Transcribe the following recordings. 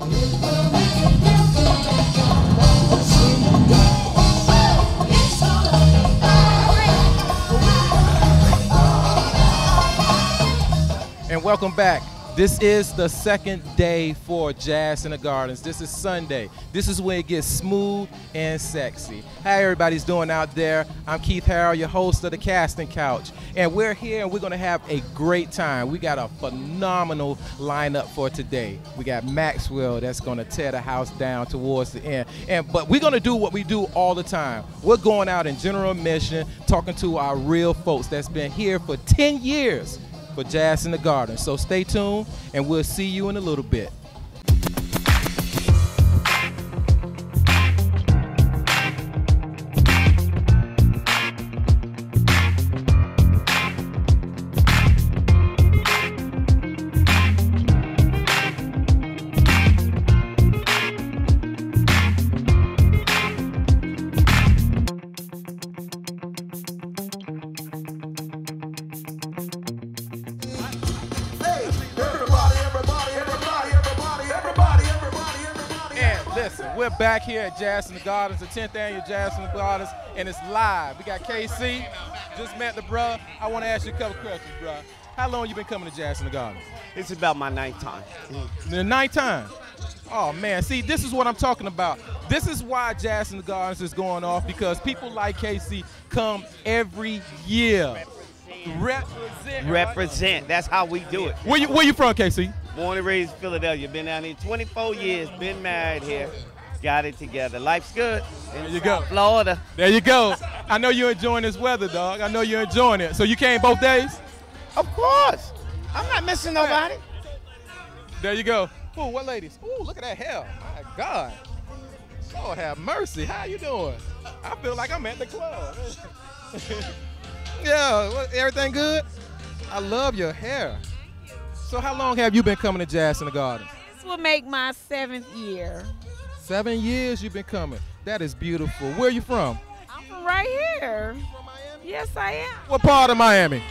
And welcome back. This is the second day for Jazz in the Gardens. This is Sunday. This is when it gets smooth and sexy. How everybody's doing out there? I'm Keith Harrell, your host of the Casting Couch. And we're here and we're going to have a great time. We got a phenomenal lineup for today. We got Maxwell that's going to tear the house down towards the end. And but we're going to do what we do all the time. We're going out in general admission, talking to our real folks that's been here for 10 years for Jazz in the Garden. So stay tuned, and we'll see you in a little bit. We're back here at Jazz in the Gardens, the 10th annual Jazz in the Gardens, and it's live. We got KC, just met the bruh. I want to ask you a couple questions, bruh. How long you been coming to Jazz in the Gardens? It's about my ninth time. The ninth time? Oh man, see, this is what I'm talking about. This is why Jazz in the Gardens is going off because people like KC come every year. Represent. Represent. That's how we do it. Where you, where you from, KC? Born and raised in Philadelphia. Been down here 24 years. Been married here got it together. Life's good. There you go. Florida. There you go. I know you're enjoying this weather, dog. I know you're enjoying it. So you came both days? Of course. I'm not missing nobody. There you go. Ooh, what ladies? Ooh, look at that hair. My God. Lord have mercy. How you doing? I feel like I'm at the club. yeah, everything good? I love your hair. So how long have you been coming to Jazz in the Garden? This will make my seventh year. Seven years you've been coming. That is beautiful. Where are you from? I'm from right here. from Miami? Yes, I am. What part of Miami?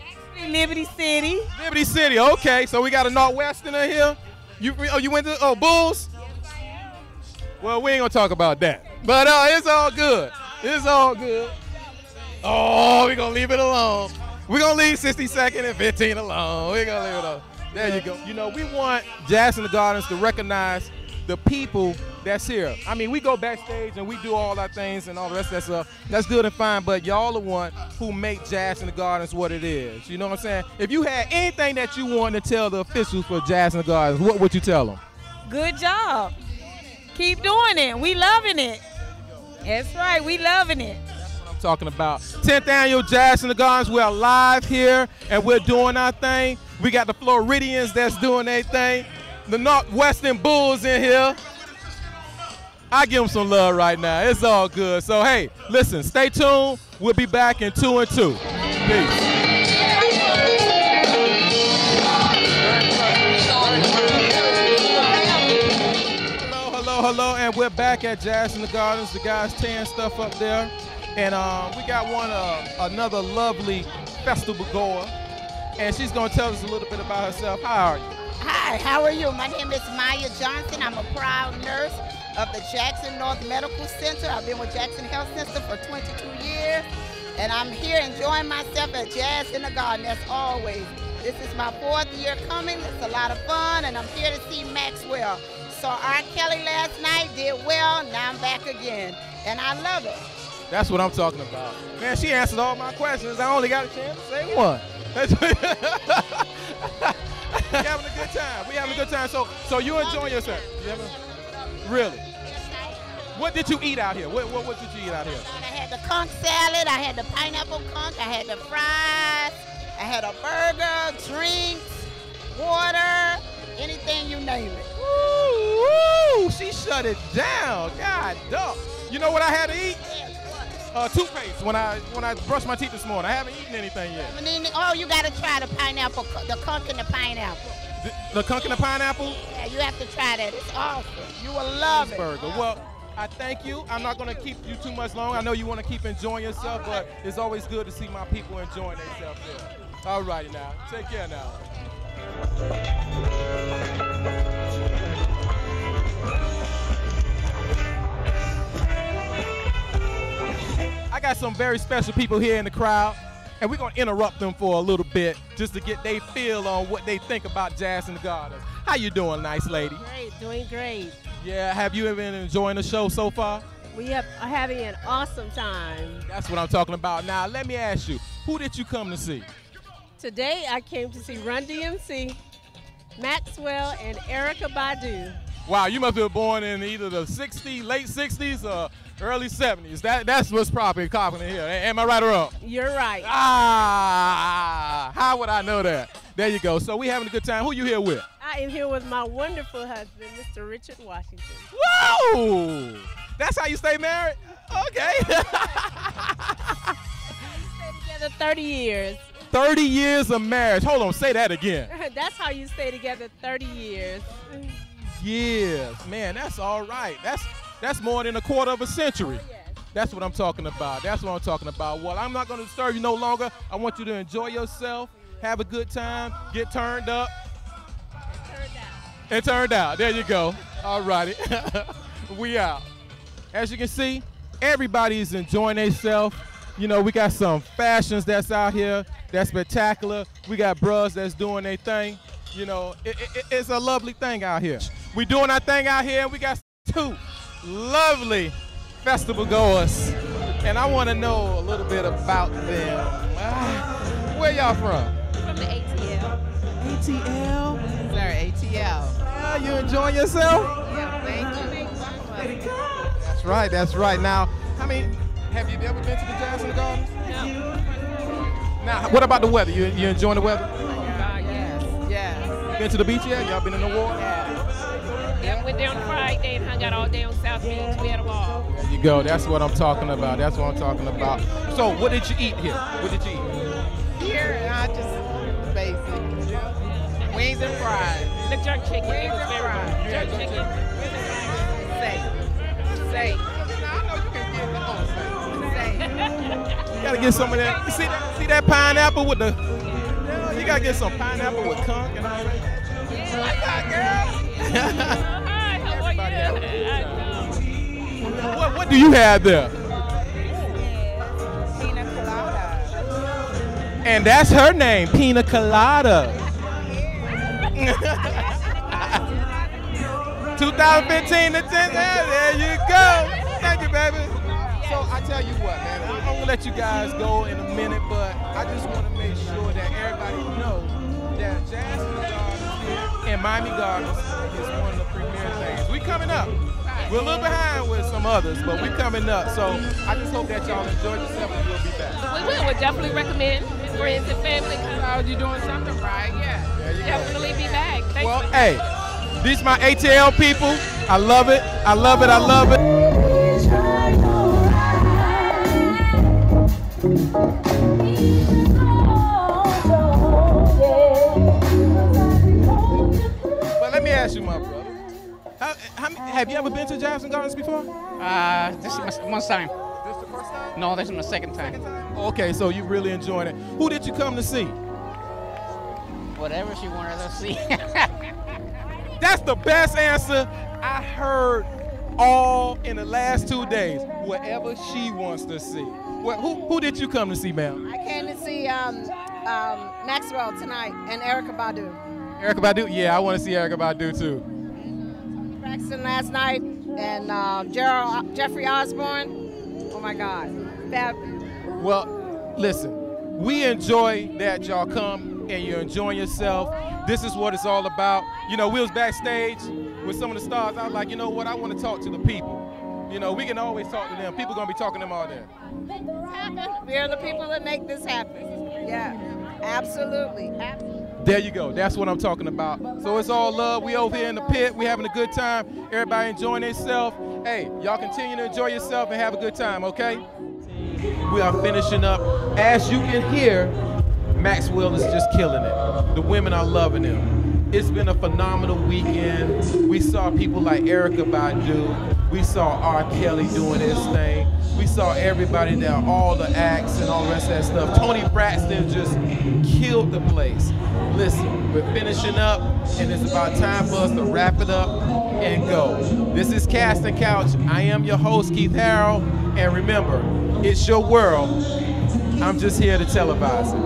Actually, Liberty City. Liberty City. Okay, so we got a Northwesterner here. You oh you went to oh Bulls? Well, we ain't gonna talk about that. But uh, it's all good. It's all good. Oh, we gonna leave it alone. We're gonna leave 62nd and 15 alone. We're gonna leave it alone. There you go. You know, we want Jazz in the Gardens to recognize the people that's here. I mean, we go backstage and we do all our things and all the rest of that stuff. That's good and fine, but y'all the one who make Jazz in the Gardens what it is. You know what I'm saying? If you had anything that you wanted to tell the officials for Jazz in the Gardens, what would you tell them? Good job. Keep doing it. We loving it. That's right. We loving it. Talking about. 10th annual Jazz in the Gardens. We're live here and we're doing our thing. We got the Floridians that's doing their thing the Northwestern Bulls in here. I give them some love right now. It's all good. So, hey, listen, stay tuned. We'll be back in two and two. Peace. Hello, hello, and we're back at Jazz in the Gardens. The guys tearing stuff up there. And uh, we got one, uh, another lovely festival goer. And she's going to tell us a little bit about herself. How are you? Hi, how are you? My name is Maya Johnson. I'm a proud nurse of the Jackson North Medical Center. I've been with Jackson Health Center for 22 years, and I'm here enjoying myself at Jazz in the Garden, as always. This is my fourth year coming. It's a lot of fun, and I'm here to see Maxwell. Saw R. Kelly last night, did well, now I'm back again, and I love it. That's what I'm talking about. Man, she answered all my questions. I only got a chance to say one. we having a good time. We having a good time. So, so you enjoying yourself? You having, really? What did you eat out here? What, what, what did you eat out here? I had the conch salad. I had the pineapple conch. I had the fries. I had a burger, drinks, water, anything you name it. Woo, woo! She shut it down. God dog. You know what I had to eat? Uh, toothpaste when I when I brushed my teeth this morning. I haven't eaten anything yet. Oh, you got to try the pineapple, the conch and the pineapple. The, the conch and the pineapple? Yeah, you have to try that. It's awesome. You will love it. Burger. Well, I thank you. I'm not going to keep you too much long. I know you want to keep enjoying yourself, right. but it's always good to see my people enjoying themselves. All righty now. Take care now. Some very special people here in the crowd, and we're gonna interrupt them for a little bit just to get their feel on what they think about Jazz in the Gardens. How you doing, nice lady? Great, doing great. Yeah, have you been enjoying the show so far? We are having an awesome time. That's what I'm talking about. Now, let me ask you, who did you come to see? Today I came to see Run DMC, Maxwell, and Erykah Badu. Wow, you must have been born in either the 60s, late 60s, or early 70s. That that's what's probably in here. Am I right or wrong? You're right. Ah, how would I know that? There you go. So we having a good time. Who you here with? I am here with my wonderful husband, Mr. Richard Washington. Whoa! That's how you stay married? Okay. Stay together 30 years. 30 years of marriage. Hold on, say that again. That's how you stay together 30 years. Years. Man, that's all right. That's that's more than a quarter of a century. Oh, yes. That's what I'm talking about. That's what I'm talking about. Well, I'm not going to disturb you no longer. I want you to enjoy yourself, have a good time, get turned up, Turned out. and turned out. There you go. All righty. we out. As you can see, everybody is enjoying themselves. You know, we got some fashions that's out here that's spectacular. We got bros that's doing their thing. You know, it, it- it's a lovely thing out here. We doing our thing out here, and we got two lovely festival goers. And I want to know a little bit about them. Ah, where y'all from? From the ATL. ATL. Sir, ATL. Yeah, you enjoying yourself? Yeah, thank you. That's right. That's right. Now, how many? Have you ever been to the Jazz in the Gardens? Now, what about the weather? You you enjoying the weather? Yes, yes, Been to the beach yet? Y'all been in the water? yes. Yeah, went down Friday and hung out all day on South Beach. We had a ball. There you go. That's what I'm talking about. That's what I'm talking about. So, what did you eat here? What did you eat? Here, I just basic. Wings and fries. The jerk chicken. It was very Right. good. Jerk chicken. Say. Say. I know you can get that. Say. You gotta get some of that. You see that? See that pineapple with the? Yeah, you gotta get some pineapple with conch and all that. Like that, Oh, hi, how are you? Everybody I know. girl. what What do you have there? Pina colada. And that's her name, Pina Colada. 2015 to 10. There you go. Thank you, baby. So I tell you what, man, I'm gonna let you guys go in a minute, but I just want to make sure that everybody knows that Jazz in Gardens here in Miami Gardens is one of the premier things. We coming up. We're a little behind with some others, but we coming up. So I just hope that y'all enjoyed yourself and we'll be back. We will. Would definitely recommend friends and family. come. Oh, you doing something right? Yeah. There you go. Definitely be back. Thanks Well, for- hey, these my ATL people. I love it. I love it. I love it. Ask you, my brother. How, how, have you ever been to Jackson Gardens before? Uh, this is my one time. This the first time? No, this is my second time. Okay, so you really enjoying it. Who did you come to see? Whatever she wanted to see. That's the best answer I heard all in the last two days. Whatever she wants to see. Well, who, who did you come to see, ma'am? I came to see um, um, Maxwell tonight and Erykah Badu. Erykah Badu? Yeah, I want to see Erykah Badu too. Braxton last night and uh, Gerald, Jeffrey Osborne. Oh my God. Fab. Well, listen, we enjoy that y'all come and you're enjoying yourself. This is what it's all about. You know, we was backstage with some of the stars. I was like, you know what? I want to talk to the people. You know, we can always talk to them. People gonna be talking to them all day. We are the people that make this happen. Yeah, absolutely. absolutely. There you go. That's what I'm talking about. So it's all love. We over here in the pit. We having a good time. Everybody enjoying themselves. Hey, y'all continue to enjoy yourself and have a good time, okay? We are finishing up. As you can hear, Maxwell is just killing it. The women are loving him. It's been a phenomenal weekend. We saw people like Erykah Badu. We saw R. Kelly doing his thing. We saw everybody there, all the acts and all the rest of that stuff. Toni Braxton just killed the place. Listen, we're finishing up, and it's about time for us to wrap it up and go. This is Casting Couch. I am your host, Keith Harrell, And remember, it's your world. I'm just here to televise it.